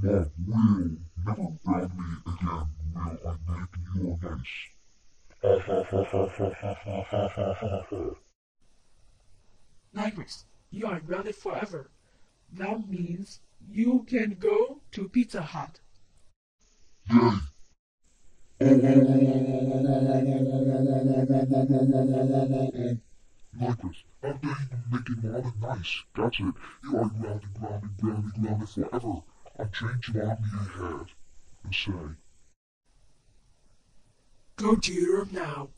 Mom will never ground me again. Will I make you nice? Nyquist, you are grounded forever. That means you can go to Pizza Hut. Daddy. Nyquist, I'm done making Mom nice. That's it. You are grounded, grounded, grounded, grounded forever. I'm changing on me ahead and say. Go to Europe now.